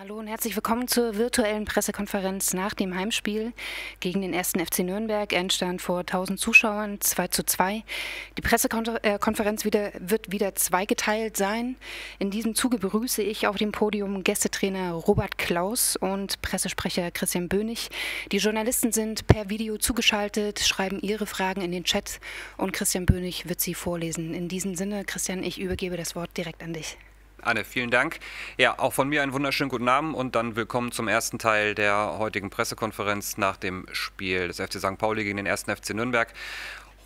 Hallo und herzlich willkommen zur virtuellen Pressekonferenz nach dem Heimspiel gegen den ersten FC Nürnberg. Endstand vor 1000 Zuschauern, 2 zu 2. Die Pressekonferenz wieder, wird wieder zweigeteilt sein. In diesem Zuge begrüße ich auf dem Podium Gästetrainer Robert Klaus und Pressesprecher Christian Bönig. Die Journalisten sind per Video zugeschaltet, schreiben ihre Fragen in den Chat und Christian Bönig wird sie vorlesen. In diesem Sinne, Christian, ich übergebe das Wort direkt an dich. Anne, vielen Dank. Ja, auch von mir einen wunderschönen guten Abend und dann willkommen zum ersten Teil der heutigen Pressekonferenz nach dem Spiel des FC St. Pauli gegen den ersten FC Nürnberg.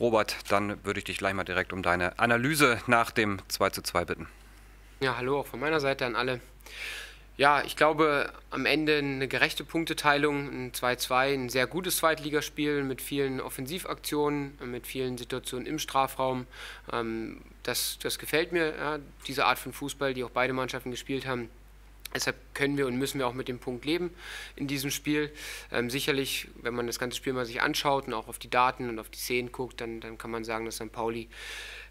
Robert, dann würde ich dich gleich mal direkt um deine Analyse nach dem 2 zu 2 bitten. Ja, hallo auch von meiner Seite an alle. Ja, ich glaube, am Ende eine gerechte Punkteteilung, ein 2-2, ein sehr gutes Zweitligaspiel mit vielen Offensivaktionen, mit vielen Situationen im Strafraum. Ähm, das, das gefällt mir, diese Art von Fußball, die auch beide Mannschaften gespielt haben. Deshalb können wir und müssen wir auch mit dem Punkt leben in diesem Spiel. Ähm, sicherlich, wenn man das ganze Spiel mal sich anschaut und auch auf die Daten und auf die Szenen guckt, dann, dann kann man sagen, dass St. Pauli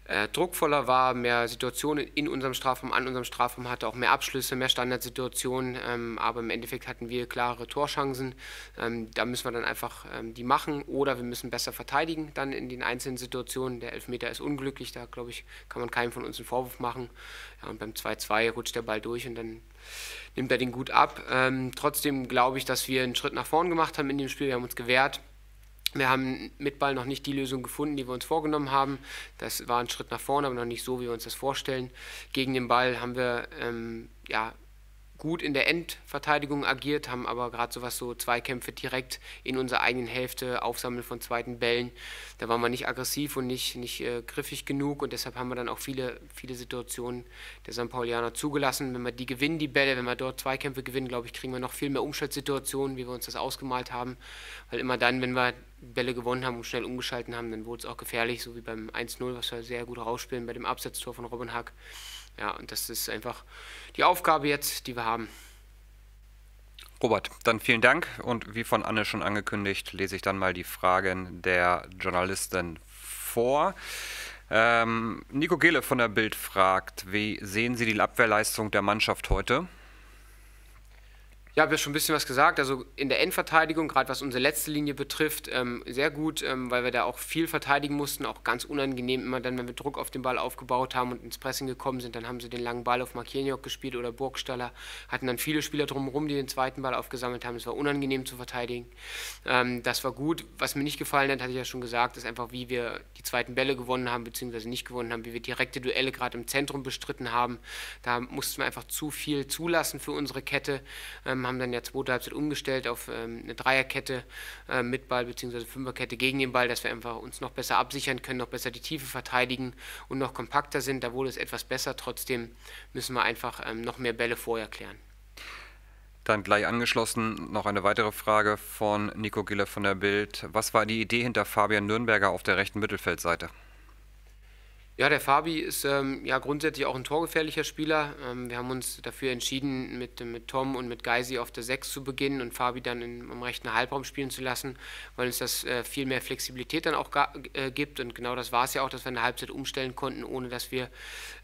äh, druckvoller war, mehr Situationen in unserem Strafraum, an unserem Strafraum hatte, auch mehr Abschlüsse, mehr Standardsituationen, ähm, aber im Endeffekt hatten wir klare Torchancen. Ähm, da müssen wir dann einfach ähm, die machen oder wir müssen besser verteidigen dann in den einzelnen Situationen. Der Elfmeter ist unglücklich, da glaube ich, kann man keinem von uns einen Vorwurf machen. Ja, und beim 2-2 rutscht der Ball durch und dann nimmt er den gut ab. Ähm, trotzdem glaube ich, dass wir einen Schritt nach vorn gemacht haben in dem Spiel. Wir haben uns gewehrt. Wir haben mit Ball noch nicht die Lösung gefunden, die wir uns vorgenommen haben. Das war ein Schritt nach vorne, aber noch nicht so, wie wir uns das vorstellen. Gegen den Ball haben wir ähm, ja, gut in der Endverteidigung agiert, haben aber gerade so was so Zweikämpfe direkt in unserer eigenen Hälfte, Aufsammeln von zweiten Bällen. Da waren wir nicht aggressiv und nicht, nicht äh, griffig genug und deshalb haben wir dann auch viele, viele Situationen der St. Paulianer zugelassen. Wenn wir die gewinnen, die Bälle, wenn wir dort Zweikämpfe gewinnen, glaube ich, kriegen wir noch viel mehr Umschaltsituationen, wie wir uns das ausgemalt haben. Weil immer dann, wenn wir Bälle gewonnen haben und schnell umgeschalten haben, dann wurde es auch gefährlich, so wie beim 1-0, was wir sehr gut rausspielen bei dem Absetztor von Robin Hack. Ja, und das ist einfach die Aufgabe jetzt, die wir haben. Robert, dann vielen Dank und wie von Anne schon angekündigt, lese ich dann mal die Fragen der Journalisten vor. Ähm, Nico Gehle von der Bild fragt, wie sehen Sie die Abwehrleistung der Mannschaft heute? Ja, habe ja schon ein bisschen was gesagt. Also in der Endverteidigung, gerade was unsere letzte Linie betrifft, ähm, sehr gut, ähm, weil wir da auch viel verteidigen mussten. Auch ganz unangenehm immer dann, wenn wir Druck auf den Ball aufgebaut haben und ins Pressing gekommen sind, dann haben sie den langen Ball auf Markieniok gespielt oder Burgstaller. Hatten dann viele Spieler drumherum, die den zweiten Ball aufgesammelt haben. Es war unangenehm zu verteidigen. Ähm, das war gut. Was mir nicht gefallen hat, hatte ich ja schon gesagt, ist einfach, wie wir die zweiten Bälle gewonnen haben, beziehungsweise nicht gewonnen haben, wie wir direkte Duelle gerade im Zentrum bestritten haben. Da mussten wir einfach zu viel zulassen für unsere Kette. Ähm, haben dann ja zweite Halbzeit umgestellt auf ähm, eine Dreierkette äh, mit Ball bzw. Fünferkette gegen den Ball, dass wir einfach uns noch besser absichern können, noch besser die Tiefe verteidigen und noch kompakter sind. Da wurde es etwas besser. Trotzdem müssen wir einfach ähm, noch mehr Bälle vorher klären. Dann gleich angeschlossen noch eine weitere Frage von Nico Gille von der Bild. Was war die Idee hinter Fabian Nürnberger auf der rechten Mittelfeldseite? Ja, der Fabi ist ähm, ja grundsätzlich auch ein torgefährlicher Spieler. Ähm, wir haben uns dafür entschieden, mit, mit Tom und mit Geisi auf der 6 zu beginnen und Fabi dann im rechten Halbraum spielen zu lassen, weil uns das äh, viel mehr Flexibilität dann auch äh, gibt. Und genau das war es ja auch, dass wir eine Halbzeit umstellen konnten, ohne dass wir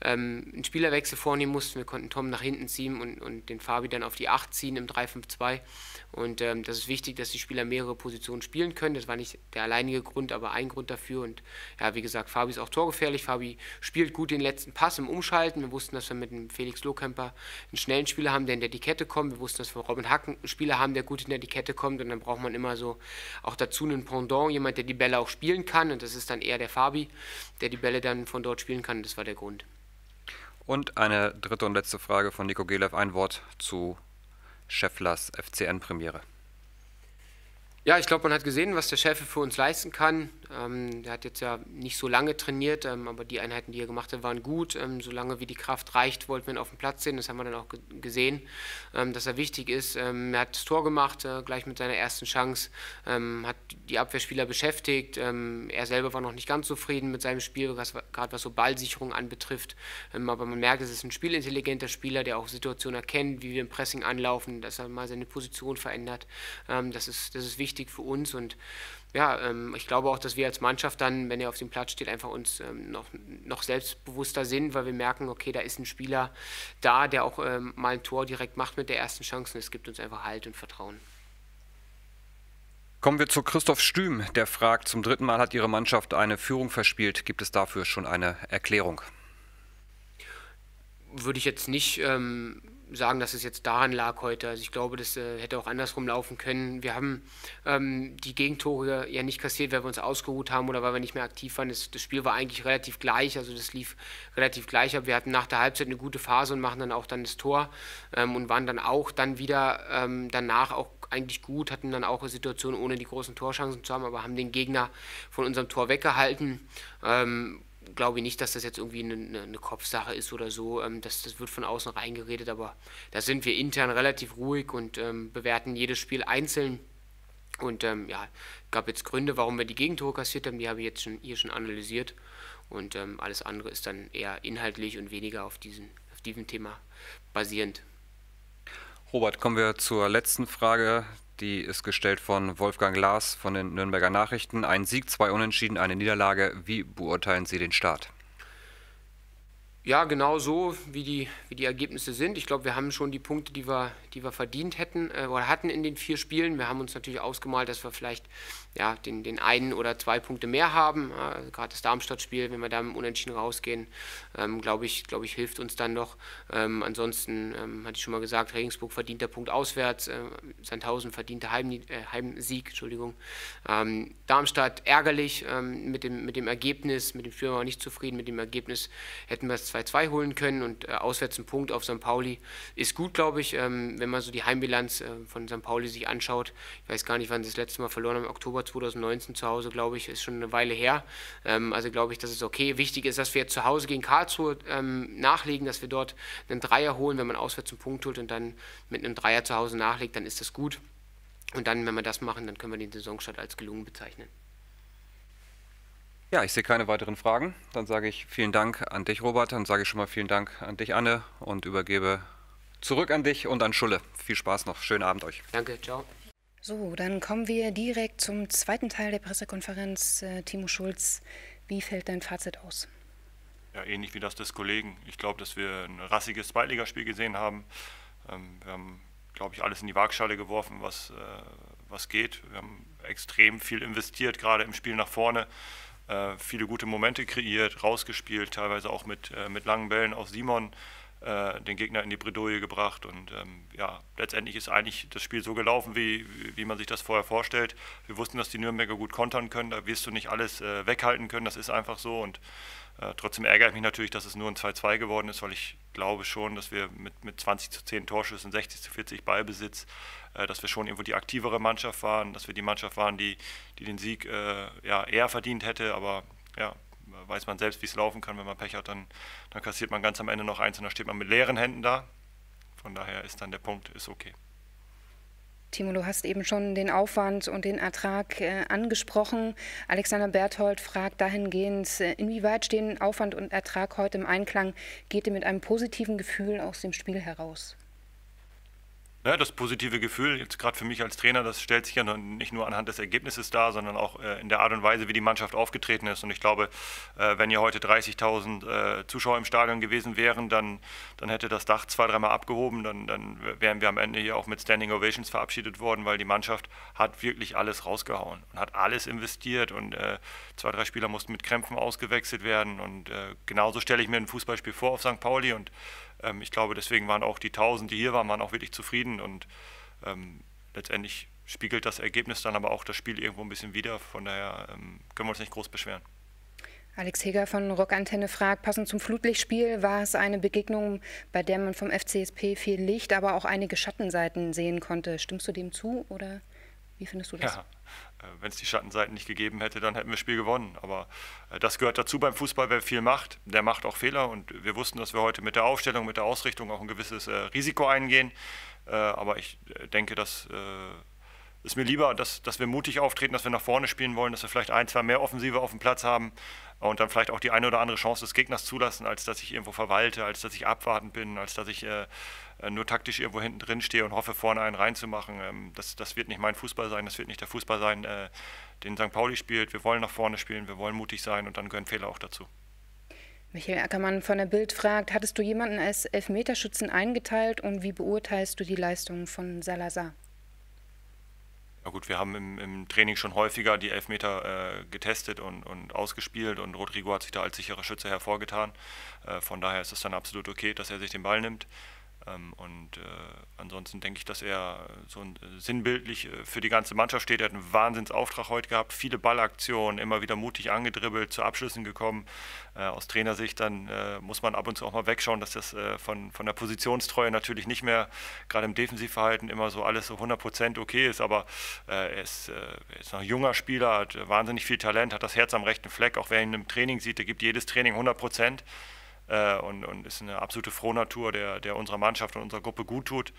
ähm, einen Spielerwechsel vornehmen mussten. Wir konnten Tom nach hinten ziehen und, und den Fabi dann auf die 8 ziehen im 3-5-2. Und ähm, das ist wichtig, dass die Spieler mehrere Positionen spielen können. Das war nicht der alleinige Grund, aber ein Grund dafür. Und ja, wie gesagt, Fabi ist auch torgefährlich. Fabi spielt gut den letzten Pass im Umschalten. Wir wussten, dass wir mit dem Felix Lohkemper einen schnellen Spieler haben, der in der Kette kommt. Wir wussten, dass wir Robin Hacken einen Spieler haben, der gut in der Kette kommt. Und dann braucht man immer so auch dazu einen Pendant, jemand, der die Bälle auch spielen kann. Und das ist dann eher der Fabi, der die Bälle dann von dort spielen kann. Das war der Grund. Und eine dritte und letzte Frage von Nico Gelev. Ein Wort zu Schefflers FCN-Premiere. Ja, ich glaube, man hat gesehen, was der Chef für uns leisten kann. Ähm, der hat jetzt ja nicht so lange trainiert, ähm, aber die Einheiten, die er gemacht hat, waren gut. Ähm, solange wie die Kraft reicht, wollten wir ihn auf dem Platz sehen. Das haben wir dann auch gesehen, ähm, dass er wichtig ist. Ähm, er hat das Tor gemacht, äh, gleich mit seiner ersten Chance, ähm, hat die Abwehrspieler beschäftigt. er selber war noch nicht ganz zufrieden mit seinem Spiel, gerade was so Ballsicherung anbetrifft. aber man merkt, es ist ein spielintelligenter Spieler, der auch Situationen erkennt, wie wir im Pressing anlaufen, dass er mal seine Position verändert. das, ist, das ist wichtig für uns und ja, ähm, ich glaube auch, dass wir als Mannschaft dann, wenn er auf dem Platz steht, einfach uns ähm, noch, noch selbstbewusster sind, weil wir merken, okay, da ist ein Spieler da, der auch ähm, mal ein Tor direkt macht mit der ersten Chance und es gibt uns einfach Halt und Vertrauen. Kommen wir zu Christoph Stüm, der fragt, zum dritten Mal hat Ihre Mannschaft eine Führung verspielt. Gibt es dafür schon eine Erklärung? Würde ich jetzt nicht ähm, sagen, dass es jetzt daran lag heute. Also ich glaube, das äh, hätte auch andersrum laufen können. Wir haben ähm, die Gegentore ja nicht kassiert, weil wir uns ausgeruht haben oder weil wir nicht mehr aktiv waren. Das, das, Spiel war eigentlich relativ gleich, also das lief relativ gleich ab. Wir hatten nach der Halbzeit eine gute Phase und machen dann auch dann das Tor ähm, und waren dann auch dann wieder ähm, danach auch eigentlich gut, hatten dann auch eine Situation, ohne die großen Torchancen zu haben, aber haben den Gegner von unserem Tor weggehalten ähm, glaube ich nicht, dass das jetzt irgendwie eine, eine Kopfsache ist oder so. Ähm, das, das wird von außen reingeredet, aber da sind wir intern relativ ruhig und ähm, bewerten jedes Spiel einzeln. Und ähm, ja, gab jetzt Gründe, warum wir die Gegentore kassiert haben, die habe ich jetzt schon, hier schon analysiert. Und ähm, alles andere ist dann eher inhaltlich und weniger auf, diesen, auf diesem Thema basierend. Robert, kommen wir zur letzten Frage die ist gestellt von Wolfgang Lars von den Nürnberger Nachrichten. Ein Sieg, zwei Unentschieden, eine Niederlage. Wie beurteilen Sie den Start? Ja, genau so, wie die, wie die Ergebnisse sind. Ich glaube, wir haben schon die Punkte, die wir, die wir verdient hätten äh, oder hatten in den vier Spielen. Wir haben uns natürlich ausgemalt, dass wir vielleicht ja, den, den einen oder zwei Punkte mehr haben. Äh, Gerade das Darmstadt-Spiel, wenn wir da im Unentschieden rausgehen, ähm, glaube ich, glaub ich, hilft uns dann noch. Ähm, ansonsten ähm, hatte ich schon mal gesagt, Regensburg verdient der Punkt auswärts, äh, Sandhausen verdient Heim, äh, Heimsieg. Entschuldigung. Ähm, Darmstadt ärgerlich ähm, mit, dem, mit dem Ergebnis, mit dem Führer war nicht zufrieden. Mit dem Ergebnis hätten wir es 2-2 holen können und äh, auswärts ein Punkt auf St. Pauli ist gut, glaube ich, ähm, wenn man so die Heimbilanz äh, von St. Pauli sich anschaut. Ich weiß gar nicht, wann sie das letzte Mal verloren haben, im Oktober Oktober 2019 zu Hause, glaube ich, ist schon eine Weile her. Ähm, also glaube ich, das ist okay. Wichtig ist, dass wir zu Hause gegen Karlsruhe ähm, nachlegen, dass wir dort einen Dreier holen, wenn man auswärts einen Punkt holt und dann mit einem Dreier zu Hause nachlegt, dann ist das gut. Und dann, wenn wir das machen, dann können wir den Saisonstart als gelungen bezeichnen. Ja, ich sehe keine weiteren Fragen. Dann sage ich vielen Dank an dich, Robert. Dann sage ich schon mal vielen Dank an dich, Anne, und übergebe zurück an dich und an Schulle. Viel Spaß noch. Schönen Abend euch. Danke, ciao. So, dann kommen wir direkt zum zweiten Teil der Pressekonferenz. Äh, Timo Schulz, wie fällt dein Fazit aus? Ja, ähnlich wie das des Kollegen. Ich glaube, dass wir ein rassiges Zweitligaspiel gesehen haben. Ähm, wir haben, glaube ich, alles in die Waagschale geworfen, was, äh, was geht. Wir haben extrem viel investiert, gerade im Spiel nach vorne. Äh, viele gute Momente kreiert, rausgespielt, teilweise auch mit, mit langen Bällen aus Simon äh, den Gegner in die Bredouille gebracht. Und ähm, ja, letztendlich ist eigentlich das Spiel so gelaufen, wie, wie man sich das vorher vorstellt. Wir wussten, dass die Nürnberger gut kontern können. Da wirst du nicht alles äh, weghalten können. Das ist einfach so. Und äh, trotzdem ärgere ich mich natürlich, dass es nur ein 2-2 geworden ist, weil ich glaube schon, dass wir mit, mit 20 zu 10 Torschüssen, 60 zu 40 Ballbesitz, äh, dass wir schon irgendwo die aktivere Mannschaft waren, dass wir die Mannschaft waren, die, die den Sieg äh, ja, eher verdient hätte. Aber ja, weiß man selbst, wie es laufen kann. Wenn man Pech hat, dann, dann kassiert man ganz am Ende noch eins und dann steht man mit leeren Händen da. Von daher ist dann der Punkt, ist okay. Timo, du hast eben schon den Aufwand und den Ertrag äh, angesprochen. Alexander Berthold fragt dahingehend, äh, inwieweit stehen Aufwand und Ertrag heute im Einklang? Geht ihr mit einem positiven Gefühl aus dem Spiel heraus? Ja, das positive Gefühl, jetzt gerade für mich als Trainer, das stellt sich ja nicht nur anhand des Ergebnisses dar, sondern auch äh, in der Art und Weise, wie die Mannschaft aufgetreten ist. Und ich glaube, äh, wenn hier heute 30.000 äh, Zuschauer im Stadion gewesen wären, dann, dann hätte das Dach zwei, dreimal abgehoben. Dann, dann wären wir am Ende hier auch mit Standing Ovations verabschiedet worden, weil die Mannschaft hat wirklich alles rausgehauen und hat alles investiert. Und äh, zwei, drei Spieler mussten mit Krämpfen ausgewechselt werden. Und äh, genauso stelle ich mir ein Fußballspiel vor auf St. Pauli. Und ähm, ich glaube, deswegen waren auch die 1000, die hier waren, waren auch wirklich zufrieden und ähm, letztendlich spiegelt das Ergebnis dann aber auch das Spiel irgendwo ein bisschen wieder. Von daher ähm, können wir uns nicht groß beschweren. Alex Heger von Rockantenne fragt, passend zum Flutlichtspiel war es eine Begegnung, bei der man vom FCSP viel Licht, aber auch einige Schattenseiten sehen konnte. Stimmst du dem zu oder wie findest du das? Ja, äh, wenn es die Schattenseiten nicht gegeben hätte, dann hätten wir das Spiel gewonnen. Aber äh, das gehört dazu beim Fußball, wer viel macht, der macht auch Fehler. Und wir wussten, dass wir heute mit der Aufstellung, mit der Ausrichtung auch ein gewisses äh, Risiko eingehen. aber ich denke, dass ist mir lieber, dass, dass wir mutig auftreten, dass wir nach vorne spielen wollen, dass wir vielleicht ein, zwei mehr Offensive auf dem Platz haben und dann vielleicht auch die eine oder andere Chance des Gegners zulassen, als dass ich irgendwo verwalte, als dass ich abwartend bin, als dass ich äh, nur taktisch irgendwo hinten drin stehe und hoffe, vorne einen reinzumachen. Ähm, das, das wird nicht mein Fußball sein, das wird nicht der Fußball sein, äh, den St. Pauli spielt. Wir wollen nach vorne spielen, wir wollen mutig sein und dann gehören Fehler auch dazu. Michael Ackermann von der Bild fragt, hattest du jemanden als Elfmeterschützen eingeteilt und wie beurteilst du die Leistung von Salazar? Ja gut, wir haben im, im Training schon häufiger die Elfmeter äh, getestet und, und ausgespielt und Rodrigo hat sich da als sicherer Schütze hervorgetan. Äh, von daher ist es dann absolut okay, dass er sich den Ball nimmt. Ähm, und äh, ansonsten denke ich, dass er so ein, äh, sinnbildlich äh, für die ganze Mannschaft steht. Er hat einen Wahnsinnsauftrag heute gehabt, viele Ballaktionen, immer wieder mutig angedribbelt, zu Abschlüssen gekommen. Äh, aus Trainersicht dann äh, muss man ab und zu auch mal wegschauen, dass das äh, von, von der Positionstreue natürlich nicht mehr, gerade im Defensivverhalten, immer so alles so 100% okay ist. Aber er ist, er, ist, noch ein junger Spieler, hat wahnsinnig viel Talent, hat das Herz am rechten Fleck. Auch wer ihn im Training sieht, der gibt jedes Training 100% äh, und, und ist eine absolute Frohnatur, der, der unserer Mannschaft und unserer Gruppe gut tut.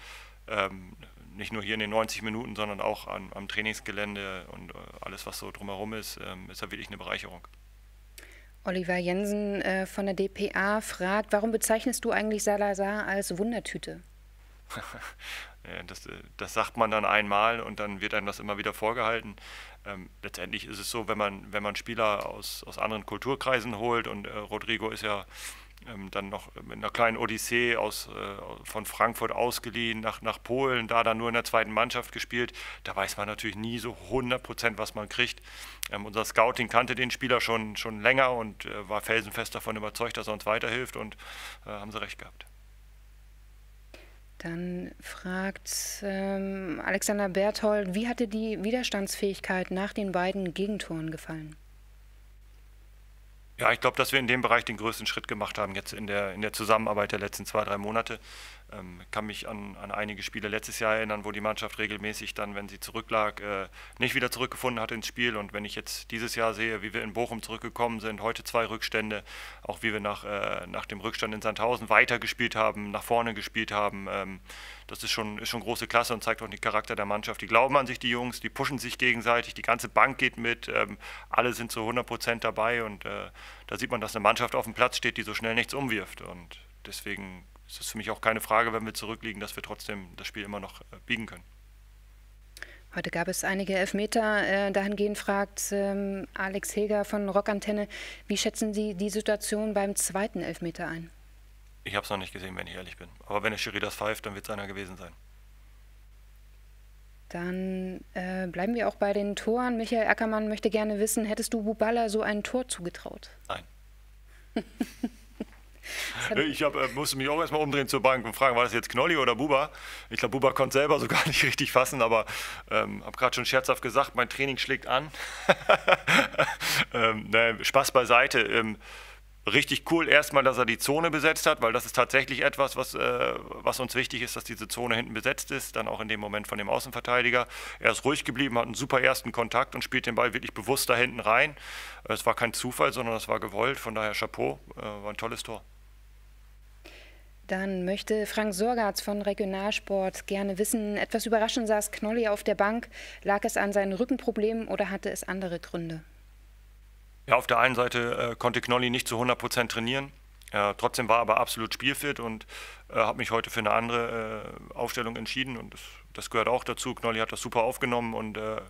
Ähm, nicht nur hier in den 90 Minuten, sondern auch an, am Trainingsgelände und äh, alles, was so drumherum ist, ähm, ist er wirklich eine Bereicherung. Oliver Jensen äh, von der DPA fragt, warum bezeichnest du eigentlich Salazar als Wundertüte? das, äh, das, sagt man dann einmal und dann wird einem das immer wieder vorgehalten. Ähm, letztendlich ist es so, wenn man, wenn man Spieler aus, aus anderen Kulturkreisen holt und äh, Rodrigo ist ja dann noch mit einer kleinen Odyssee aus, äh, von Frankfurt ausgeliehen nach, nach Polen, da dann nur in der zweiten Mannschaft gespielt. Da weiß man natürlich nie so 100 Prozent, was man kriegt. Ähm, unser Scouting kannte den Spieler schon, schon länger und äh, war felsenfest davon überzeugt, dass er uns weiterhilft und äh, haben sie recht gehabt. Dann fragt ähm, Alexander Berthold, wie hatte die Widerstandsfähigkeit nach den beiden Gegentoren gefallen? Ja, ich glaube, dass wir in dem Bereich den größten Schritt gemacht haben, jetzt in der, in der Zusammenarbeit der letzten zwei, drei Monate. Ähm, kann mich an, an einige Spiele letztes Jahr erinnern, wo die Mannschaft regelmäßig dann, wenn sie zurücklag, äh, nicht wieder zurückgefunden hat ins Spiel. Und wenn ich jetzt dieses Jahr sehe, wie wir in Bochum zurückgekommen sind, heute zwei Rückstände, auch wie wir nach, äh, nach dem Rückstand in Sandhausen weitergespielt haben, nach vorne gespielt haben, ähm, das ist schon, ist schon große Klasse und zeigt auch den Charakter der Mannschaft. Die glauben an sich, die Jungs, die pushen sich gegenseitig, die ganze Bank geht mit, ähm, alle sind zu 100 Prozent dabei und äh, da sieht man, dass eine Mannschaft auf dem Platz steht, die so schnell nichts umwirft. Und deswegen es ist für mich auch keine Frage, wenn wir zurückliegen, dass wir trotzdem das Spiel immer noch äh, biegen können. Heute gab es einige Elfmeter. Äh, dahingehend fragt ähm, Alex Heger von Rockantenne, wie schätzen Sie die Situation beim zweiten Elfmeter ein? Ich habe es noch nicht gesehen, wenn ich ehrlich bin. Aber wenn der Schiri das pfeift, dann wird es einer gewesen sein. Dann äh, bleiben wir auch bei den Toren. Michael Ackermann möchte gerne wissen, hättest du Buballa so ein Tor zugetraut? Nein. Ich hab, äh, musste mich auch erstmal umdrehen zur Bank und fragen, war das jetzt Knolli oder Buba? Ich glaube, Buba konnte selber so gar nicht richtig fassen, aber ähm, habe gerade schon scherzhaft gesagt, mein Training schlägt an. ähm, ne, Spaß beiseite. Ähm, richtig cool erstmal, dass er die Zone besetzt hat, weil das ist tatsächlich etwas, was, äh, was uns wichtig ist, dass diese Zone hinten besetzt ist, dann auch in dem Moment von dem Außenverteidiger. Er ist ruhig geblieben, hat einen super ersten Kontakt und spielt den Ball wirklich bewusst da hinten rein. Es war kein Zufall, sondern es war gewollt, von daher Chapeau, äh, war ein tolles Tor. Dann möchte Frank Sorgatz von Regionalsport gerne wissen, etwas überraschend saß Knolli auf der Bank. Lag es an seinen Rückenproblemen oder hatte es andere Gründe? Ja, auf der einen Seite äh, konnte Knolli nicht zu 100 Prozent trainieren. Äh, trotzdem war er aber absolut spielfit und äh, habe mich heute für eine andere äh, Aufstellung entschieden. Und das, das, gehört auch dazu. Knolli hat das super aufgenommen und äh,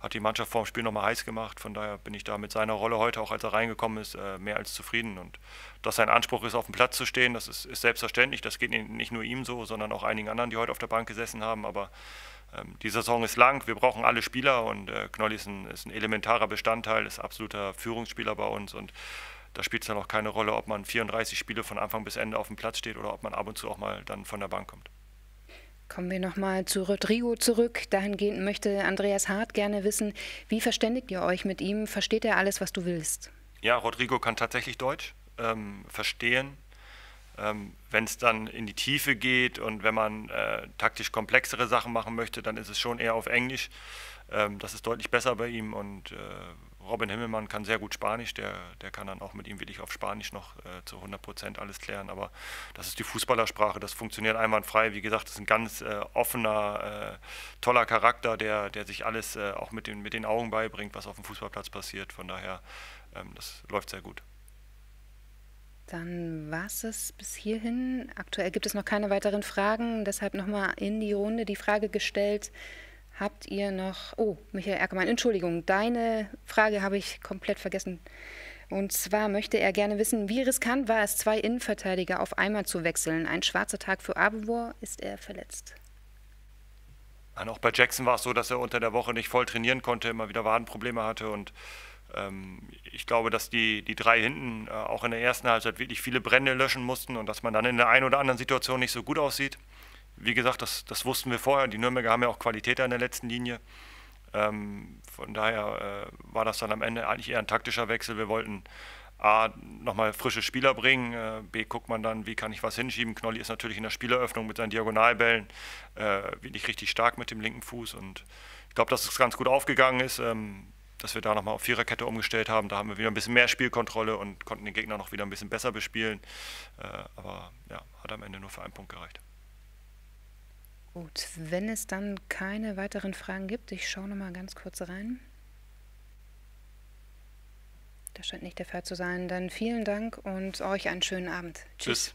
hat die Mannschaft vor dem Spiel nochmal heiß gemacht. Von daher bin ich da mit seiner Rolle heute, auch als er reingekommen ist, äh, mehr als zufrieden. Und dass sein Anspruch ist, auf dem Platz zu stehen, das ist, ist selbstverständlich. Das geht nicht nur ihm so, sondern auch einigen anderen, die heute auf der Bank gesessen haben. Aber ähm, die Saison ist lang, wir brauchen alle Spieler und äh, Knolli ist ein, ist ein elementarer Bestandteil, ist absoluter Führungsspieler bei uns. Und da spielt es dann auch keine Rolle, ob man 34 Spiele von Anfang bis Ende auf dem Platz steht oder ob man ab und zu auch mal dann von der Bank kommt. Kommen wir nochmal zu Rodrigo zurück. Dahingehend möchte Andreas Hart gerne wissen, wie verständigt ihr euch mit ihm? Versteht er alles, was du willst? Ja, Rodrigo kann tatsächlich Deutsch ähm, verstehen. Ähm, wenn es dann in die Tiefe geht und wenn man äh, taktisch komplexere Sachen machen möchte, dann ist es schon eher auf Englisch. Ähm, das ist deutlich besser bei ihm und äh, Robin Himmelmann kann sehr gut Spanisch, der, der kann dann auch mit ihm wirklich auf Spanisch noch äh, zu 100 Prozent alles klären. Aber das ist die Fußballersprache, das funktioniert einwandfrei. Wie gesagt, das ist ein ganz äh, offener, äh, toller Charakter, der, der sich alles äh, auch mit den, mit den Augen beibringt, was auf dem Fußballplatz passiert. Von daher, ähm, das läuft sehr gut. Dann war es bis hierhin. Aktuell gibt es noch keine weiteren Fragen. Deshalb nochmal in die Runde die Frage gestellt. Habt ihr noch. Oh, Michael Erkemann, Entschuldigung, deine Frage habe ich komplett vergessen. Und zwar möchte er gerne wissen, wie riskant war es, zwei Innenverteidiger auf einmal zu wechseln? Ein schwarzer Tag für Abevor, ist er verletzt? auch bei Jackson war es so, dass er unter der Woche nicht voll trainieren konnte, immer wieder Wadenprobleme hatte und ähm, ich glaube, dass die, die drei hinten äh, auch in der ersten Halbzeit wirklich viele Brände löschen mussten und dass man dann in der einen oder anderen Situation nicht so gut aussieht. Wie gesagt, das, das wussten wir vorher. Die Nürnberger haben ja auch Qualität in der letzten Linie. Ähm, von daher äh, war das dann am Ende eigentlich eher ein taktischer Wechsel. Wir wollten A, nochmal frische Spieler bringen. Äh, B, guckt man dann, wie kann ich was hinschieben. Knolli ist natürlich in der Spieleröffnung mit seinen Diagonalbällen äh, wirklich richtig stark mit dem linken Fuß. Und ich glaube, dass es ganz gut aufgegangen ist. Ähm, dass wir da nochmal auf Viererkette umgestellt haben. Da haben wir wieder ein bisschen mehr Spielkontrolle und konnten den Gegner noch wieder ein bisschen besser bespielen. Äh, aber ja, hat am Ende nur für einen Punkt gereicht. Gut, wenn es dann keine weiteren Fragen gibt, ich schaue nochmal ganz kurz rein. Das scheint nicht der Fall zu sein. Dann vielen Dank und euch einen schönen Abend. Tschüss. Tschüss.